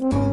Oh.